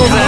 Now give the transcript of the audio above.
Unbelievable.